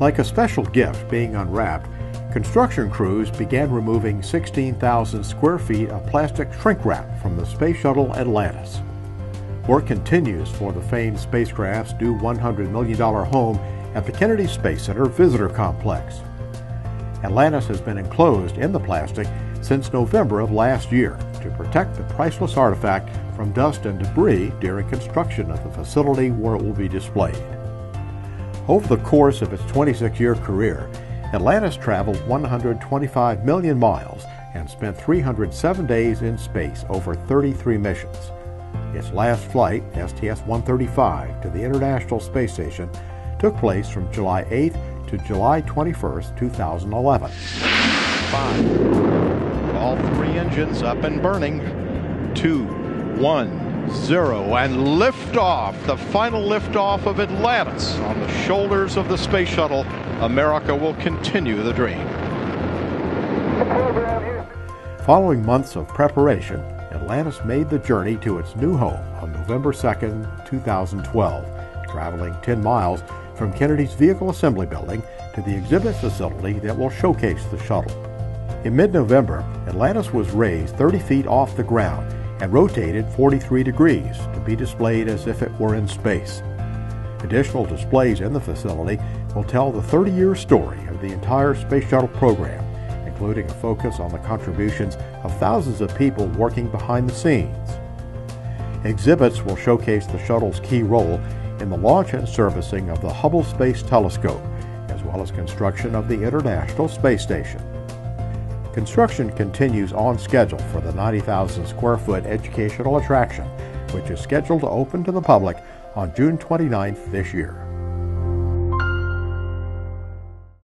Like a special gift being unwrapped, construction crews began removing 16,000 square feet of plastic shrink wrap from the Space Shuttle Atlantis. Work continues for the famed spacecraft's new $100 million home at the Kennedy Space Center Visitor Complex. Atlantis has been enclosed in the plastic since November of last year to protect the priceless artifact from dust and debris during construction of the facility where it will be displayed. Over the course of its 26 year career, Atlantis traveled 125 million miles and spent 307 days in space over 33 missions. Its last flight, STS 135, to the International Space Station took place from July 8th to July 21st, 2011. Five. All three engines up and burning. Two, one, zero, and liftoff. The final liftoff of Atlantis on the shoulders of the space shuttle. America will continue the dream. Following months of preparation, Atlantis made the journey to its new home on November 2, 2012, traveling 10 miles from Kennedy's Vehicle Assembly Building to the exhibit facility that will showcase the shuttle. In mid November, Atlantis was raised 30 feet off the ground and rotated 43 degrees to be displayed as if it were in space. Additional displays in the facility will tell the 30 year story of the entire Space Shuttle program, including a focus on the contributions of thousands of people working behind the scenes. Exhibits will showcase the shuttle's key role in the launch and servicing of the Hubble Space Telescope, as well as construction of the International Space Station. Construction continues on schedule for the 90,000 square foot educational attraction, which is scheduled to open to the public on June 29th this year.